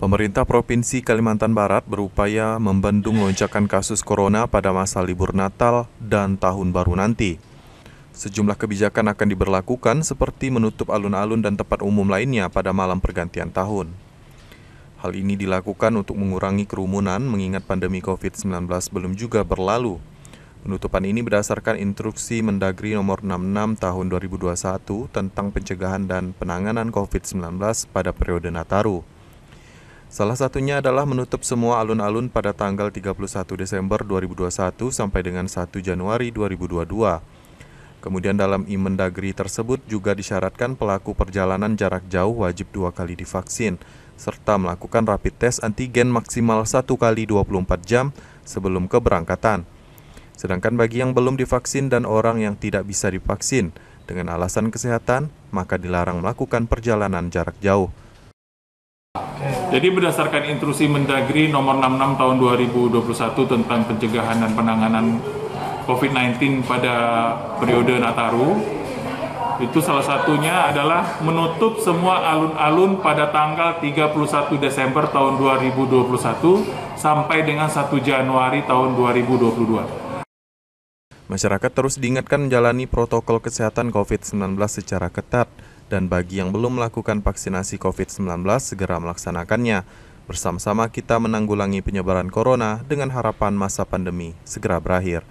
Pemerintah Provinsi Kalimantan Barat berupaya membendung lonjakan kasus corona pada masa libur Natal dan Tahun Baru nanti. Sejumlah kebijakan akan diberlakukan seperti menutup alun-alun dan tempat umum lainnya pada malam pergantian tahun. Hal ini dilakukan untuk mengurangi kerumunan mengingat pandemi COVID-19 belum juga berlalu. Penutupan ini berdasarkan instruksi Mendagri nomor 66 tahun 2021 tentang pencegahan dan penanganan COVID-19 pada periode Nataru. Salah satunya adalah menutup semua alun-alun pada tanggal 31 Desember 2021 sampai dengan 1 Januari 2022. Kemudian dalam Imendagri tersebut juga disyaratkan pelaku perjalanan jarak jauh wajib dua kali divaksin, serta melakukan rapid test antigen maksimal satu kali 24 jam sebelum keberangkatan. Sedangkan bagi yang belum divaksin dan orang yang tidak bisa divaksin dengan alasan kesehatan, maka dilarang melakukan perjalanan jarak jauh. Jadi berdasarkan instruksi Mendagri nomor 66 tahun 2021 tentang pencegahan dan penanganan COVID-19 pada periode Nataru, itu salah satunya adalah menutup semua alun-alun pada tanggal 31 Desember tahun 2021 sampai dengan 1 Januari tahun 2022. Masyarakat terus diingatkan menjalani protokol kesehatan COVID-19 secara ketat dan bagi yang belum melakukan vaksinasi COVID-19 segera melaksanakannya. Bersama-sama kita menanggulangi penyebaran corona dengan harapan masa pandemi segera berakhir.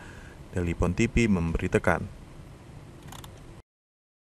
Deli TV memberitakan.